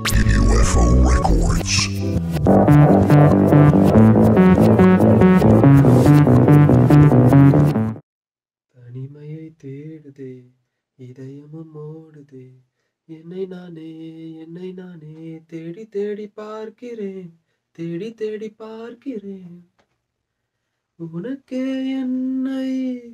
UFO Records. தனிமையை தேடுதே இதயமும் ஓடுதே. என்னை நானே என்னை நானே தேடி தேடி பார்க்கிறேன் தேடி தேடி பார்க்கிறேன். உனக்கே என்னை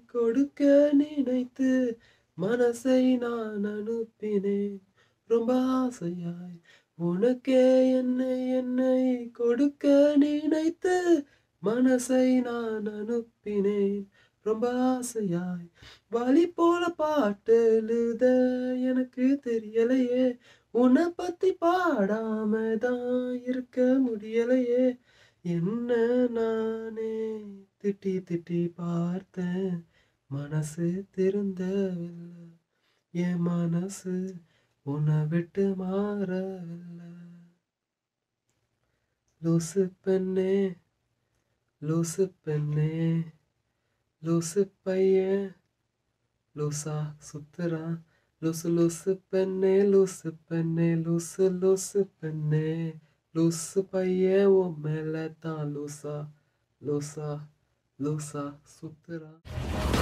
கொடுக்க நினைத்து மனசை நான் அனுப்பினேன். ரொம்ப ஆசையாய் உனக்கே என்னை என்னை கொடுக்க நினைத்து மனசை நான் அனுப்பினேன். ரொம்ப ஆசையாய் வழி போல பாட்டு எழுத எனக்கு தெரியலையே. உன்னை பத்தி பாடாம தான் இருக்க முடியலையே. என்ன நானே திட்டி திட்டி பார்த்தேன். மனசு திருந்தவில்லை. என் மனசு உன்னை விட்டு மாறவில்லை லூசு பெண்ணே லூசு பெண்ணே லூசு பையன் லூசா சுத்துறான் லூசு லூசு பெண்ணே லூசு பெண்ணே லூசு லூசு பெண்ணே லூசு பையன் உன் மேல தான் லூசா லூசா லூசா சுத்துறான்